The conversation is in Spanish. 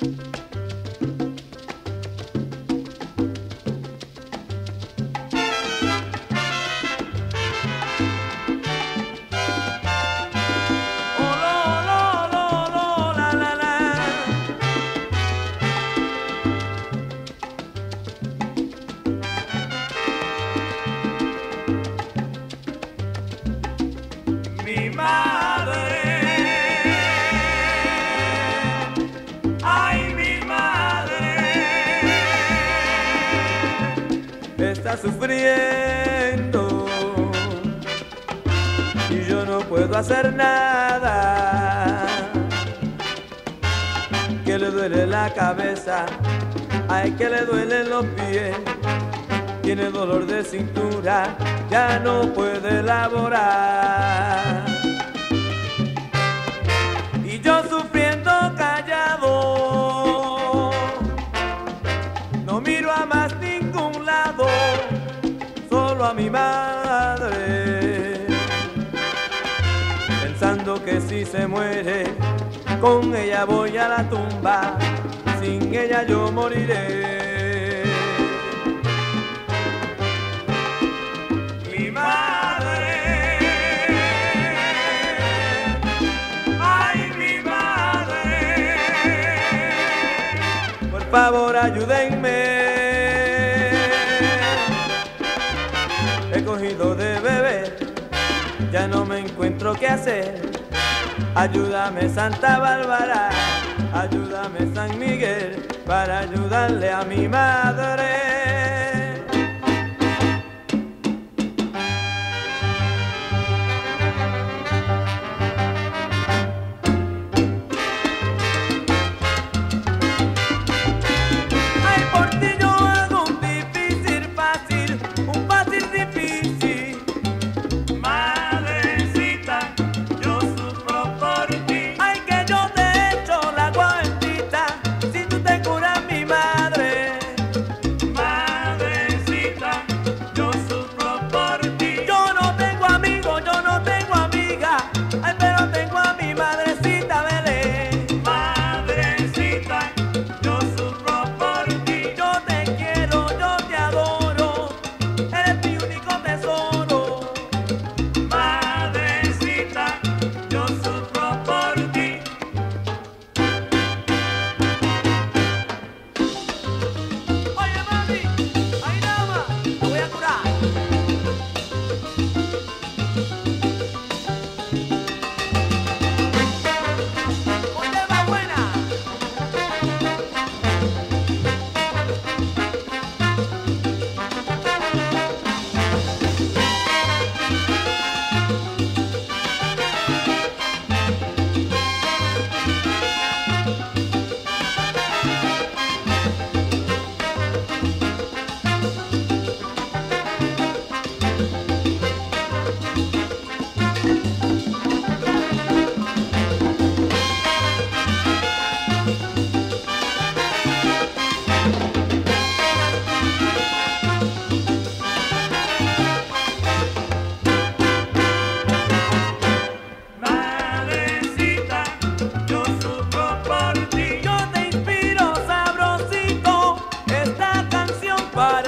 Música sufriendo y yo no puedo hacer nada. Que le duele la cabeza, ay que le duelen los pies, tiene dolor de cintura, ya no puede elaborar. Mi madre, pensando que si se muere, con ella voy a la tumba, sin ella yo moriré. Mi madre, ay mi madre, por favor ayúdenme. Qué hacer. Ayúdame Santa Bárbara, ayúdame San Miguel, para ayudarle a mi madre. para